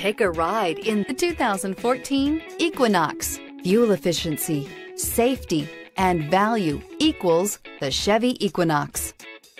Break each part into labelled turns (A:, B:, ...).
A: Take a ride in the 2014 Equinox. Fuel efficiency, safety, and value equals the Chevy Equinox.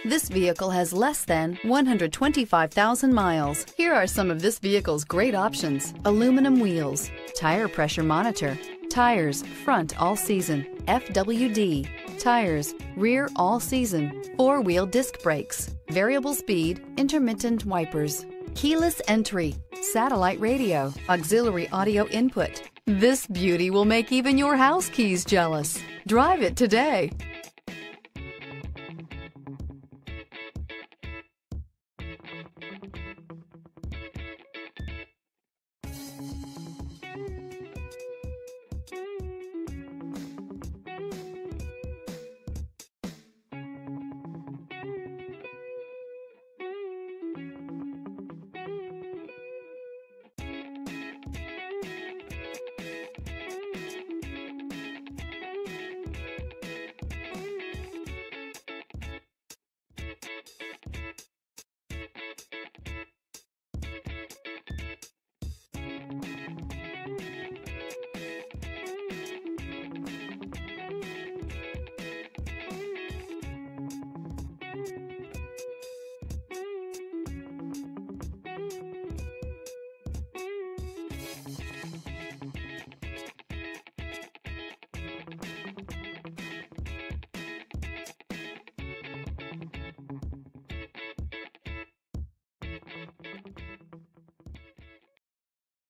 A: This vehicle has less than 125,000 miles. Here are some of this vehicle's great options. Aluminum wheels, tire pressure monitor, tires front all season, FWD, tires rear all season, four-wheel disc brakes, variable speed, intermittent wipers, keyless entry, satellite radio, auxiliary audio input. This beauty will make even your house keys jealous. Drive it today.